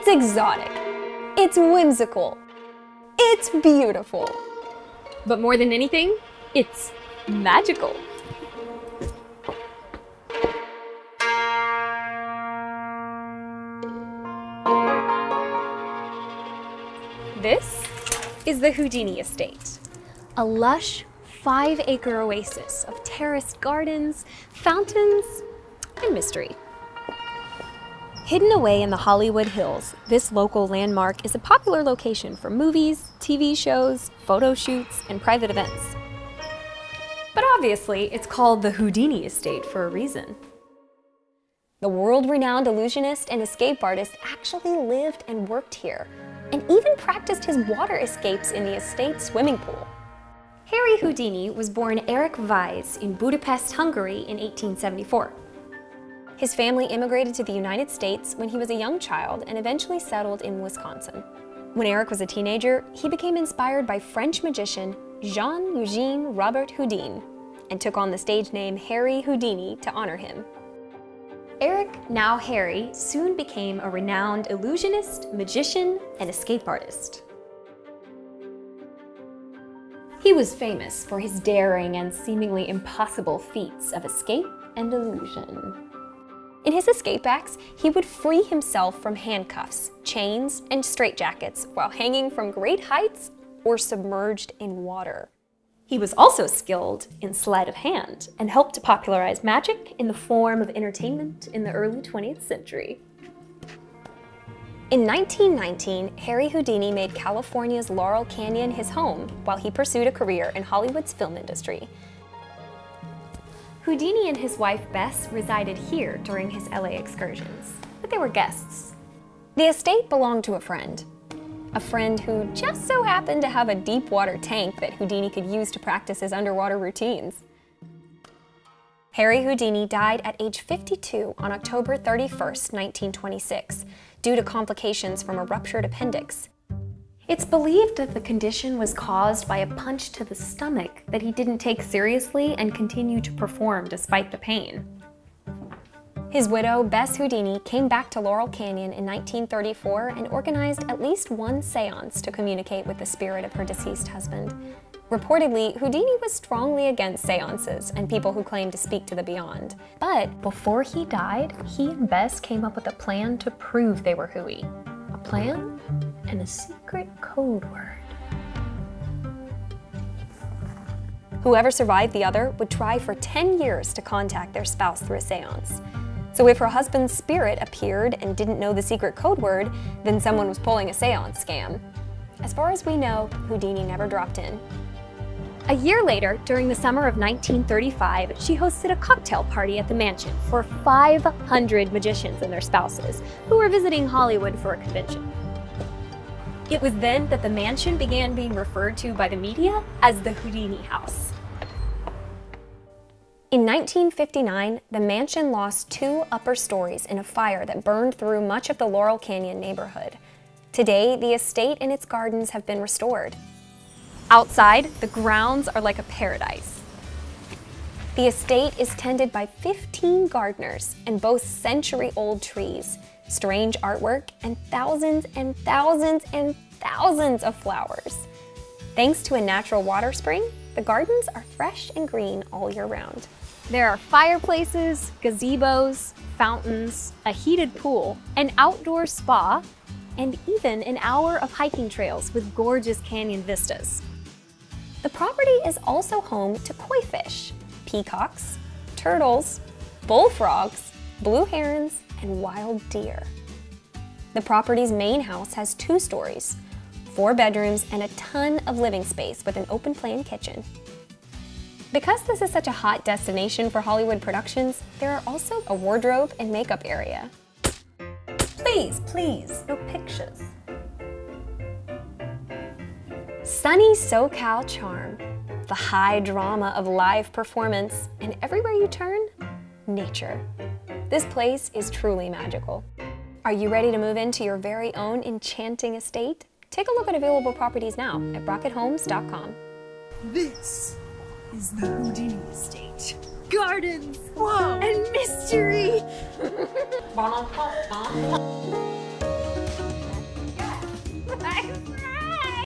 It's exotic. It's whimsical. It's beautiful. But more than anything, it's magical. This is the Houdini Estate, a lush five acre oasis of terraced gardens, fountains, and mystery. Hidden away in the Hollywood Hills, this local landmark is a popular location for movies, TV shows, photo shoots, and private events. But obviously, it's called the Houdini Estate for a reason. The world renowned illusionist and escape artist actually lived and worked here, and even practiced his water escapes in the estate swimming pool. Harry Houdini was born Eric Weiss in Budapest, Hungary in 1874. His family immigrated to the United States when he was a young child and eventually settled in Wisconsin. When Eric was a teenager, he became inspired by French magician Jean-Eugène Robert Houdin and took on the stage name Harry Houdini to honor him. Eric, now Harry, soon became a renowned illusionist, magician, and escape artist. He was famous for his daring and seemingly impossible feats of escape and illusion. In his escape acts, he would free himself from handcuffs, chains, and straitjackets while hanging from great heights or submerged in water. He was also skilled in sleight of hand and helped to popularize magic in the form of entertainment in the early 20th century. In 1919, Harry Houdini made California's Laurel Canyon his home while he pursued a career in Hollywood's film industry. Houdini and his wife Bess resided here during his LA excursions, but they were guests. The estate belonged to a friend, a friend who just so happened to have a deep water tank that Houdini could use to practice his underwater routines. Harry Houdini died at age 52 on October 31, 1926, due to complications from a ruptured appendix. It's believed that the condition was caused by a punch to the stomach that he didn't take seriously and continued to perform despite the pain. His widow, Bess Houdini, came back to Laurel Canyon in 1934 and organized at least one seance to communicate with the spirit of her deceased husband. Reportedly, Houdini was strongly against seances and people who claimed to speak to the beyond. But before he died, he and Bess came up with a plan to prove they were Hui. A plan and a secret code word. Whoever survived the other would try for 10 years to contact their spouse through a seance. So if her husband's spirit appeared and didn't know the secret code word, then someone was pulling a seance scam. As far as we know, Houdini never dropped in. A year later, during the summer of 1935, she hosted a cocktail party at the mansion for 500 magicians and their spouses who were visiting Hollywood for a convention. It was then that the mansion began being referred to by the media as the Houdini House. In 1959, the mansion lost two upper stories in a fire that burned through much of the Laurel Canyon neighborhood. Today, the estate and its gardens have been restored. Outside, the grounds are like a paradise. The estate is tended by 15 gardeners and boasts century-old trees, strange artwork, and thousands and thousands and thousands of flowers. Thanks to a natural water spring, the gardens are fresh and green all year round. There are fireplaces, gazebos, fountains, a heated pool, an outdoor spa, and even an hour of hiking trails with gorgeous canyon vistas. The property is also home to koi fish, peacocks, turtles, bullfrogs, blue herons, and wild deer. The property's main house has two stories, four bedrooms, and a ton of living space with an open plan kitchen. Because this is such a hot destination for Hollywood productions, there are also a wardrobe and makeup area. Please, please, no pictures. Sunny SoCal charm, the high drama of live performance, and everywhere you turn, nature. This place is truly magical. Are you ready to move into your very own enchanting estate? Take a look at available properties now at RocketHomes.com. This is the Houdini Estate. Gardens! Whoa! And mystery!